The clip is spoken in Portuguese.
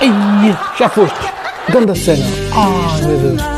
Ai, já foste. Ganda cena. Ai, meu Deus.